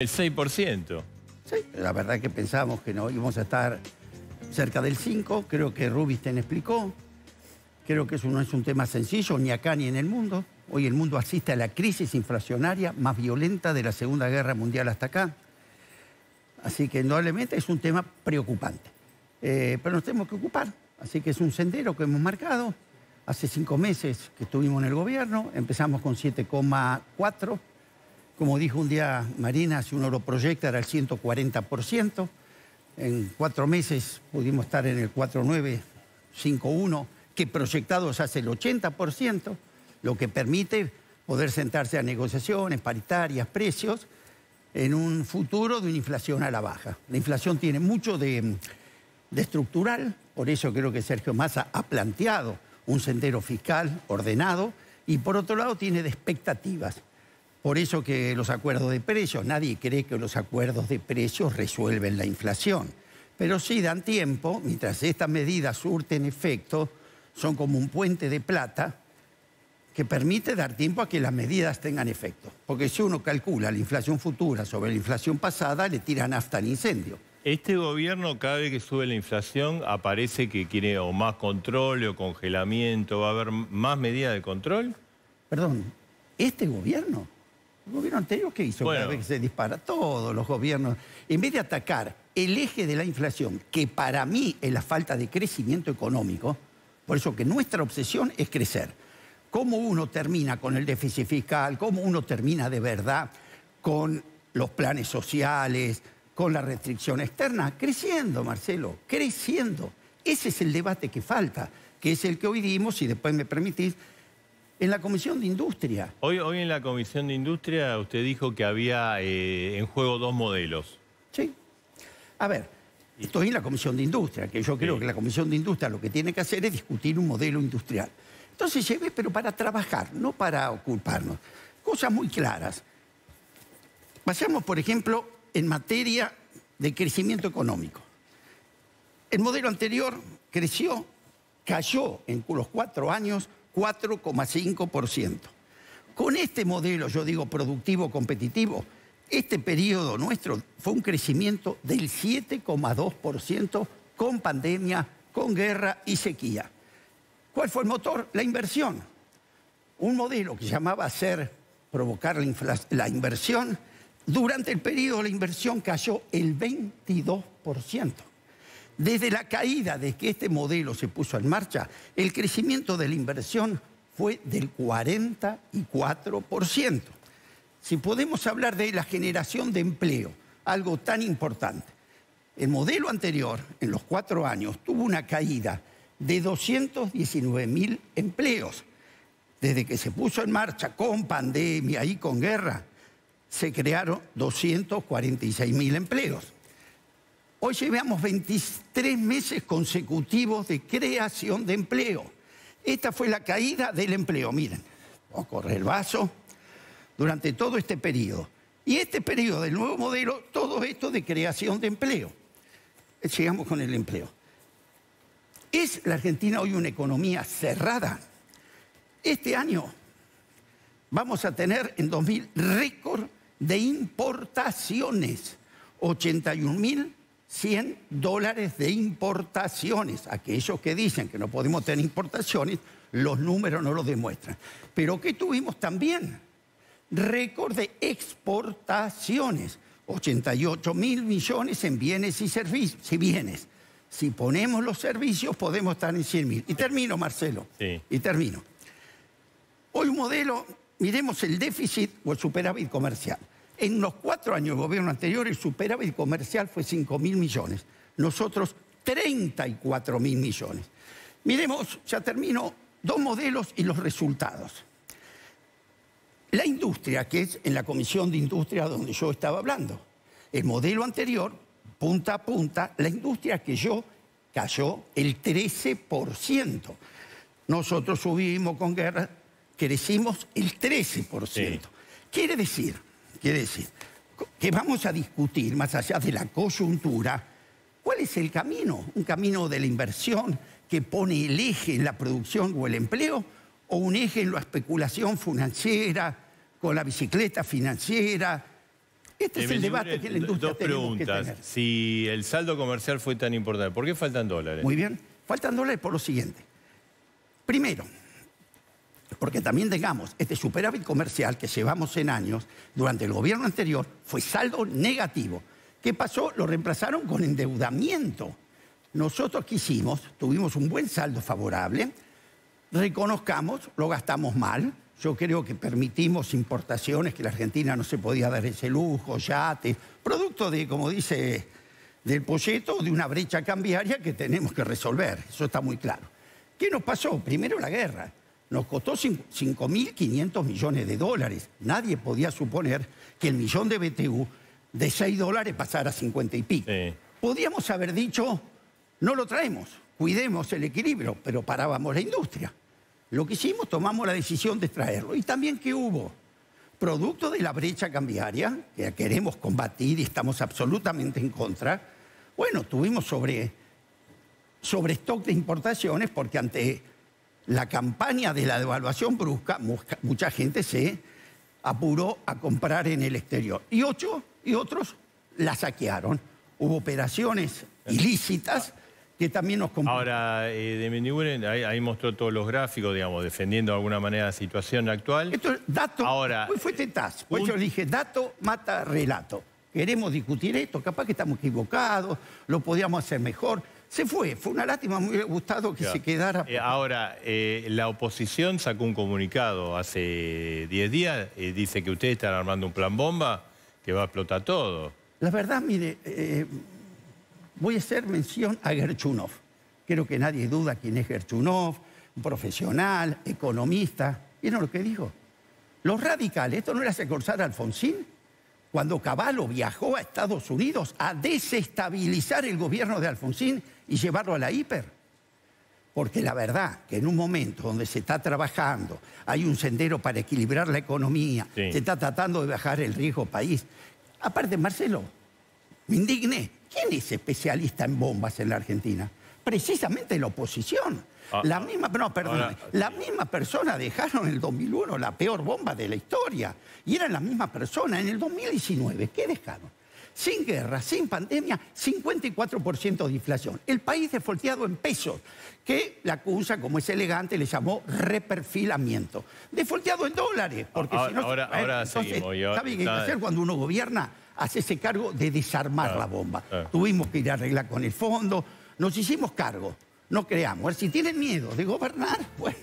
El 6%. Sí, la verdad que pensábamos que no íbamos a estar cerca del 5, creo que Rubinstein explicó, creo que eso no es un tema sencillo ni acá ni en el mundo. Hoy el mundo asiste a la crisis inflacionaria más violenta de la Segunda Guerra Mundial hasta acá. Así que indudablemente es un tema preocupante. Eh, pero nos tenemos que ocupar. Así que es un sendero que hemos marcado. Hace cinco meses que estuvimos en el gobierno, empezamos con 7,4. Como dijo un día Marina, si uno lo proyecta era el 140%. En cuatro meses pudimos estar en el 4,951, que proyectado se hace el 80%, lo que permite poder sentarse a negociaciones paritarias, precios, en un futuro de una inflación a la baja. La inflación tiene mucho de, de estructural, por eso creo que Sergio Massa ha planteado un sendero fiscal ordenado y por otro lado tiene de expectativas. Por eso que los acuerdos de precios, nadie cree que los acuerdos de precios resuelven la inflación, pero sí dan tiempo, mientras estas medidas surten efecto, son como un puente de plata que permite dar tiempo a que las medidas tengan efecto. Porque si uno calcula la inflación futura sobre la inflación pasada, le tiran hasta el incendio. Este gobierno, cada vez que sube la inflación, aparece que quiere o más control o congelamiento, ¿va a haber más medidas de control? Perdón, ¿este gobierno? ¿El gobierno anterior qué hizo? Cada vez que se dispara, todos los gobiernos, en vez de atacar el eje de la inflación, que para mí es la falta de crecimiento económico, por eso que nuestra obsesión es crecer. ¿Cómo uno termina con el déficit fiscal? ¿Cómo uno termina de verdad con los planes sociales? con la restricción externa, creciendo, Marcelo, creciendo. Ese es el debate que falta, que es el que hoy dimos, si después me permitís, en la Comisión de Industria. Hoy, hoy en la Comisión de Industria usted dijo que había eh, en juego dos modelos. Sí. A ver, estoy en la Comisión de Industria, que yo creo que la Comisión de Industria lo que tiene que hacer es discutir un modelo industrial. Entonces llevé, pero para trabajar, no para ocuparnos. Cosas muy claras. Pasamos, por ejemplo, en materia de crecimiento económico. El modelo anterior creció, cayó en los cuatro años 4,5%. Con este modelo, yo digo productivo competitivo, este periodo nuestro fue un crecimiento del 7,2% con pandemia, con guerra y sequía. ¿Cuál fue el motor? La inversión. Un modelo que llamaba hacer, provocar la, inversión, durante el periodo la inversión cayó el 22%. Desde la caída de que este modelo se puso en marcha, el crecimiento de la inversión fue del 44%. Si podemos hablar de la generación de empleo, algo tan importante. El modelo anterior, en los cuatro años, tuvo una caída de 219 mil empleos. Desde que se puso en marcha con pandemia y con guerra, se crearon 246 mil empleos. Hoy llevamos 23 meses consecutivos de creación de empleo. Esta fue la caída del empleo. Miren, vamos a correr el vaso durante todo este periodo. Y este periodo del nuevo modelo, todo esto de creación de empleo. Llegamos con el empleo. ¿Es la Argentina hoy una economía cerrada? Este año vamos a tener en 2000 récord de importaciones. 81.100 dólares de importaciones. Aquellos que dicen que no podemos tener importaciones, los números no lo demuestran. Pero que tuvimos también récord de exportaciones. 88 mil millones en bienes y servicios. Y bienes. Si ponemos los servicios, podemos estar en 100 mil. Y termino, Marcelo. Sí. Y termino. Hoy un modelo miremos el déficit o el superávit comercial. En los cuatro años de gobierno anterior, el superávit comercial fue 5 mil millones. Nosotros, 34 mil millones. Miremos, ya termino, dos modelos y los resultados. La industria, que es en la Comisión de Industria donde yo estaba hablando. El modelo anterior, punta a punta, la industria que yo cayó el 13%. Nosotros subimos con guerra crecimos el 13%. Quiere decir, quiere decir que vamos a discutir, más allá de la coyuntura, cuál es el camino, un camino de la inversión que pone el eje en la producción o el empleo, o un eje en la especulación financiera, con la bicicleta financiera, Este es Eh, el debate libre- que la industria Dos tenemos que preguntas. tener. Si el saldo comercial fue tan importante, ¿por qué faltan dólares? Muy bien. Faltan dólares por lo siguiente. Primero, porque también tengamos este superávit comercial que llevamos en años, durante el gobierno anterior, fue saldo negativo. ¿Qué pasó? Lo reemplazaron con endeudamiento. Nosotros qué hicimos, tuvimos un buen saldo favorable, reconozcamos, lo gastamos mal. Yo creo que permitimos importaciones que la Argentina no se podía dar ese lujo, yates, producto de, como dice, del polleto, de una brecha cambiaria que tenemos que resolver. Eso está muy claro. ¿Qué nos pasó? Primero la guerra. Nos costó cin- 5.500 millones de dólares. Nadie podía suponer que el millón de BTU de 6 dólares pasara a 50 y pico. Sí. Podíamos haber dicho, no lo traemos, cuidemos el equilibrio, pero parábamos la industria. Lo que hicimos, tomamos la decisión de traerlo. Y también que hubo, producto de la brecha cambiaria, que queremos combatir y estamos absolutamente en contra, bueno, tuvimos sobre, sobre stock de importaciones porque ante la campaña de la devaluación brusca, mucha, gente se apuró a comprar en el exterior. Y, ocho, y otros la saquearon. Hubo operaciones ilícitas que también nos. Ahora, eh, de ahí, ahí mostró todos los gráficos, digamos, defendiendo de alguna manera la situación actual. Esto es dato. Ahora, Hoy fue Tetaz. Pues un- yo dije, dato mata relato. Queremos discutir esto, capaz que estamos equivocados, lo podíamos hacer mejor. Se fue, fue una lástima, me hubiera gustado que se quedara. Eh, ahora, eh, la oposición sacó un comunicado hace 10 días, eh, dice que ustedes están armando un plan bomba que va a explotar todo. La verdad, mire, eh, voy a hacer mención a Gerchunov. Creo que nadie duda quién es Gerchunov, un profesional, economista. ¿Vieron lo que dijo? Los radicales, esto no era Secorsar Alfonsín, cuando Caballo viajó a Estados Unidos a desestabilizar el gobierno de Alfonsín y llevarlo a la hiper. Porque la verdad que en un momento donde se está trabajando, hay un sendero para equilibrar la economía, Sí. se está tratando de bajar el riesgo país. Aparte, Marcelo, me indigné. ¿Quién es especialista en bombas en la Argentina? Precisamente la oposición. Ah, la misma, no, perdón, ahora, la misma persona dejaron en el 2001 la peor bomba de la historia. Y eran la misma persona. En el 2019, ¿qué dejaron? Sin guerra, sin pandemia, 54% de inflación. El país defolteado en pesos, que la acusa, como es elegante, le llamó reperfilamiento. Defolteado en dólares. Porque Ahora- si no, ahora- Bueno, ahora entonces, seguimos, y ahora ¿sabe qué hay que está- hacer cuando uno gobierna? Hacerse cargo de desarmar Claro, la bomba. claro. Tuvimos que ir a arreglar con el fondo, nos hicimos cargo. No creamos. Si tienen miedo de gobernar, bueno,